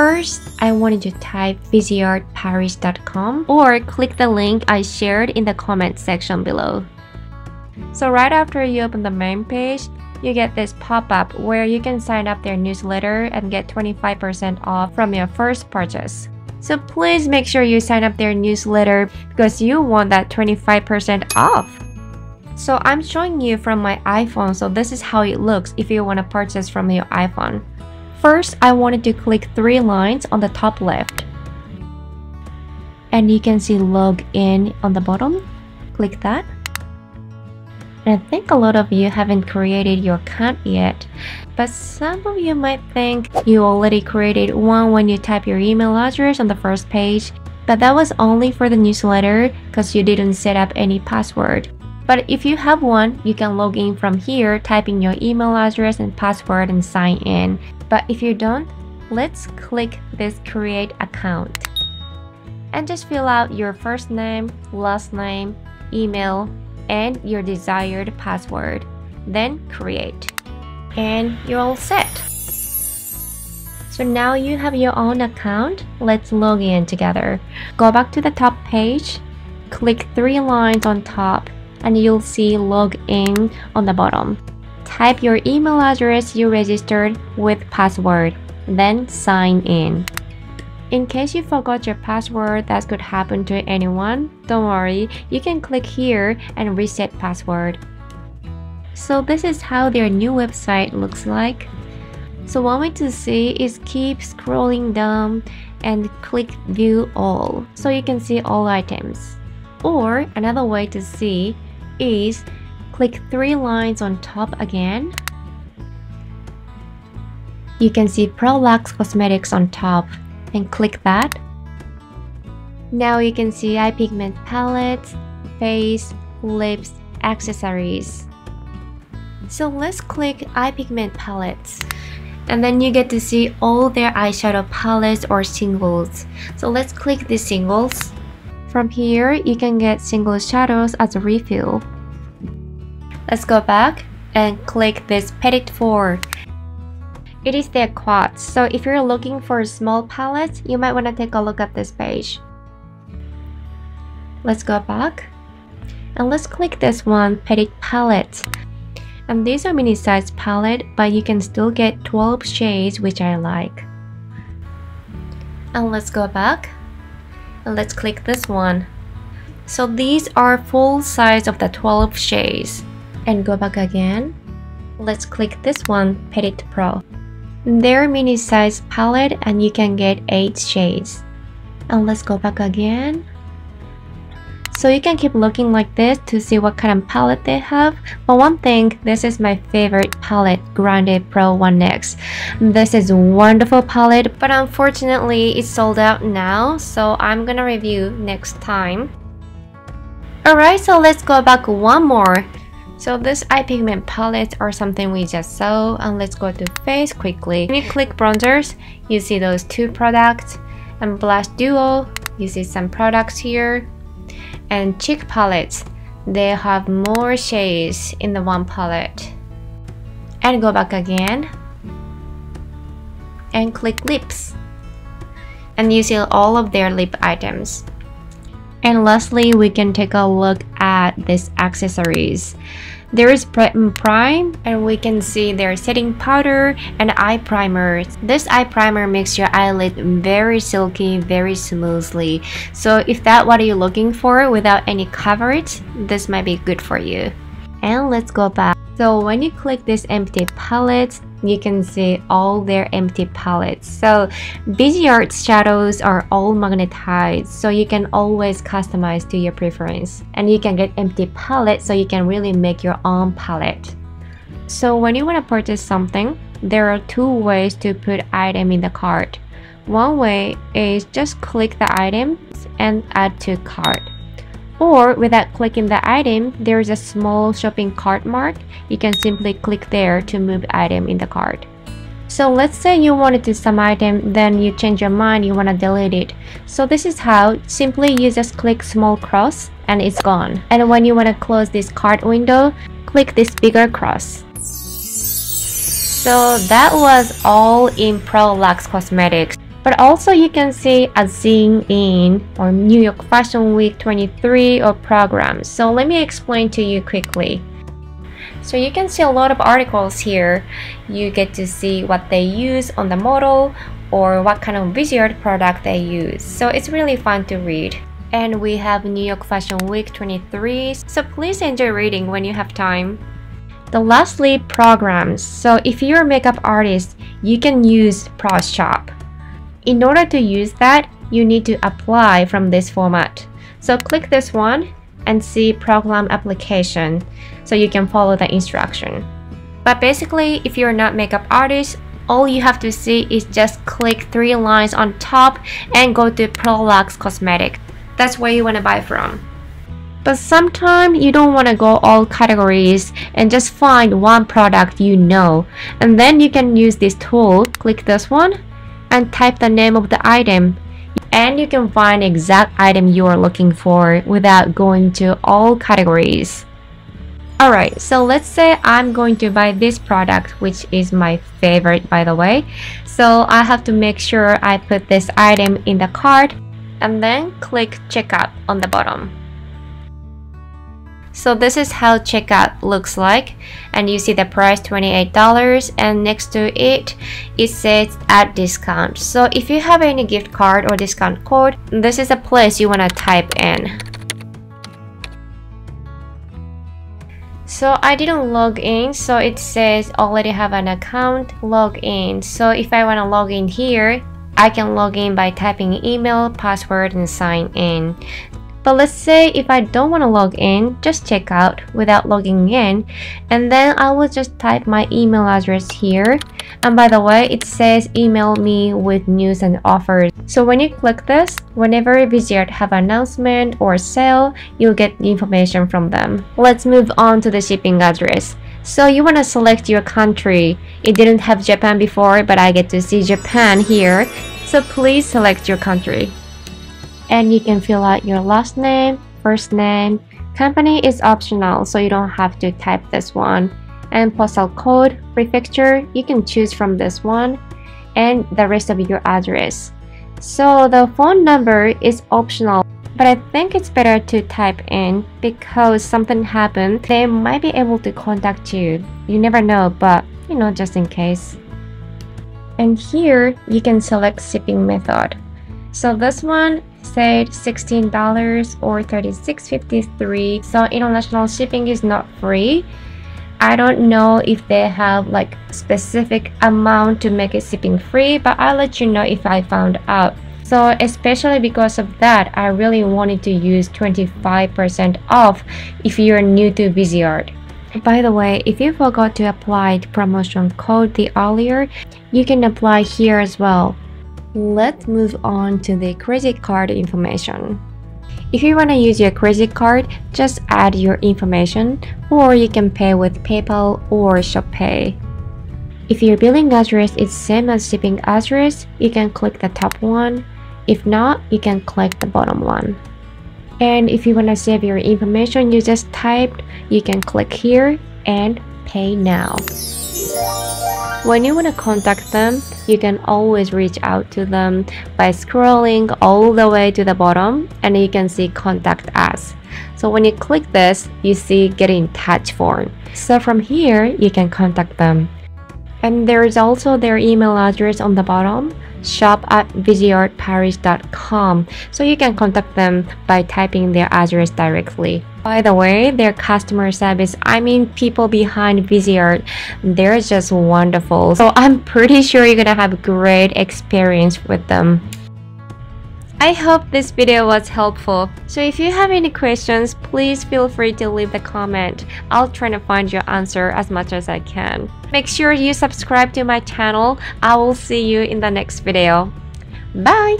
First, I wanted to type viseartparis.com or click the link I shared in the comment section below. So right after you open the main page, you get this pop-up where you can sign up their newsletter and get 25% off from your first purchase. So please make sure you sign up their newsletter because you want that 25% off. So I'm showing you from my iPhone, so this is how it looks if you want to purchase from your iPhone. First, I wanted to click three lines on the top left. And you can see log in on the bottom. Click that. And I think a lot of you haven't created your account yet, but some of you might think you already created one when you type your email address on the first page, but that was only for the newsletter because you didn't set up any password. But if you have one, you can log in from here, typing your email address and password and sign in. But if you don't, let's click this create account. And just fill out your first name, last name, email, and your desired password. Then create. And you're all set. So now you have your own account. Let's log in together. Go back to the top page. Click three lines on top and you'll see log in on the bottom. Type your email address you registered with password, then sign in. In case you forgot your password that could happen to anyone, don't worry, you can click here and reset password. So this is how their new website looks like. So one way to see is keep scrolling down and click view all so you can see all items. Or another way to see is click three lines on top again. You can see Pro Lux Cosmetics on top and click that. Now you can see eye pigment palettes, face, lips, accessories. So let's click eye pigment palettes. And then you get to see all their eyeshadow palettes or singles. So let's click the singles. From here, you can get single shadows as a refill. Let's go back and click this Petit Four it is their quads, so if you're looking for a small palette, you might want to take a look at this page. Let's go back. And let's click this one, Petit Palette. And these are mini size palette, but you can still get 12 shades, which I like. And let's go back. And let's click this one. So these are full size of the 12 shades. And go back again. Let's click this one, Petit Pro. They're mini size palette and you can get 8 shades. And let's go back again. So you can keep looking like this to see what kind of palette they have. But one thing, this is my favorite palette, Grande Pro 1X. This is wonderful palette, but unfortunately it's sold out now, so I'm gonna review next time. Alright, so let's go back one more. So this eye pigment palette are something we just saw and let's go to face quickly. When you click bronzers, you see those two products and blush duo, you see some products here and cheek palettes, they have more shades in the one palette. And go back again and click lips and you see all of their lip items. And lastly, we can take a look at these accessories. There is mm, Prime and we can see their setting powder and eye primer. This eye primer makes your eyelid very silky, very smoothly. So if that's what are you're looking for without any coverage, this might be good for you. And let's go back. So when you click this empty palette, you can see all their empty palettes. So Viseart shadows are all magnetized, so you can always customize to your preference. And you can get empty palette so you can really make your own palette. So when you want to purchase something, there are two ways to put item in the cart. One way is just click the item and add to cart. Or without clicking the item, there is a small shopping cart mark. You can simply click there to move item in the cart. So let's say you wanted to some item, then you change your mind, you want to delete it. So this is how, simply you just click small cross and it's gone. And when you want to close this cart window, click this bigger cross. So that was all in Pro Lux Cosmetics. But also you can see As Seen In or New York Fashion Week 23 or programs. So let me explain to you quickly. So you can see a lot of articles here. You get to see what they use on the model or what kind of Viseart product they use. So it's really fun to read. And we have New York Fashion Week 23, so please enjoy reading when you have time. The lastly, programs. So if you're a makeup artist, you can use ProShop. In order to use that, you need to apply from this format. So click this one and see program application so you can follow the instruction. But basically, if you're not makeup artist, all you have to see is just click three lines on top and go to ProLuxe Cosmetic. That's where you want to buy from. But sometimes you don't want to go all categories and just find one product you know. And then you can use this tool, click this one, and type the name of the item. And you can find exact item you are looking for without going to all categories. Alright, so let's say I'm going to buy this product, which is my favorite by the way. So I have to make sure I put this item in the cart and then click checkout on the bottom. So this is how checkout looks like. And you see the price $28 and next to it it says add discount. So if you have any gift card or discount code, this is a place you want to type in. so I didn't log in. So it says already have an account log in. So if I want to log in here I can log in by typing email password and sign in but let's say if I don't want to log in, just check out without logging in. And then I will just type my email address here. And by the way, it says email me with news and offers. So when you click this, whenever Viseart have announcement or sale, you'll get information from them. Let's move on to the shipping address. So you want to select your country. It didn't have Japan before, but I get to see Japan here. So please select your country and you can fill out your last name, first name. Company is optional, so you don't have to type this one. And postal code, prefecture, you can choose from this one, and the rest of your address. So the phone number is optional, but I think it's better to type in because something happened, they might be able to contact you. You never know, but you know, just in case. And here you can select shipping method. So this one said $16 or $36.53 so international shipping is not free. I don't know if they have like specific amount to make it shipping free but I'll let you know if I found out. So especially because of that I really wanted to use 25% off if you're new to Viseart by the way, if you forgot to apply the promotion code the earlier, you can apply here as well. Let's move on to the credit card information. If you want to use your credit card, just add your information or you can pay with PayPal or ShopPay. If your billing address is same as shipping address, you can click the top one. If not, you can click the bottom one. And if you want to save your information you just typed, you can click here and pay now. When you want to contact them, you can always reach out to them by scrolling all the way to the bottom and you can see contact us. So when you click this, you see get in touch form. So from here, you can contact them. And there is also their email address on the bottom shop at viseartparis.com so you can contact them by typing their address directly. By the way, their customer service, I mean people behind Viseart, they're just wonderful. So I'm pretty sure you're gonna have a great experience with them. I hope this video was helpful. So if you have any questions, please feel free to leave the comment. I'll try to find your answer as much as I can. Make sure you subscribe to my channel. I will see you in the next video. Bye!